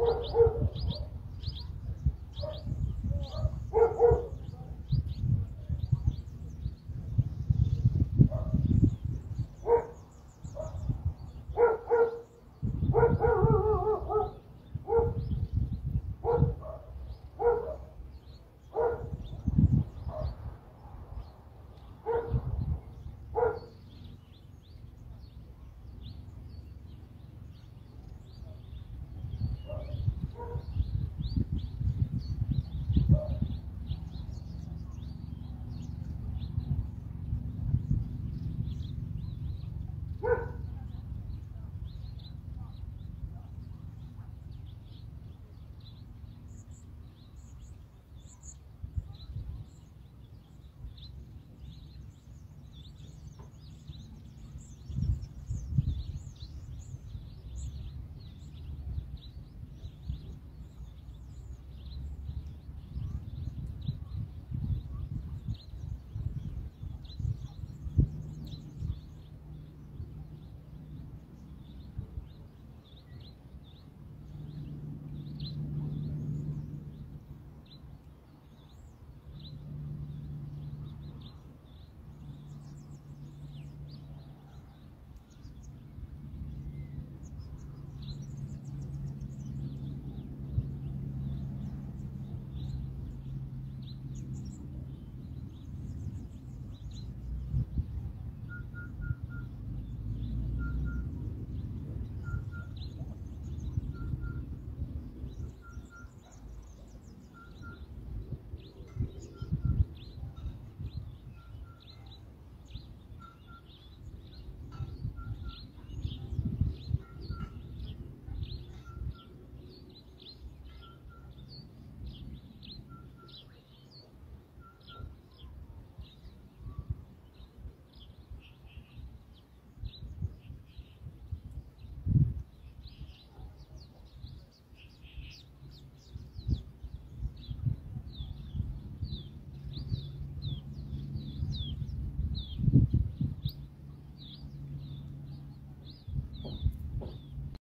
Oh,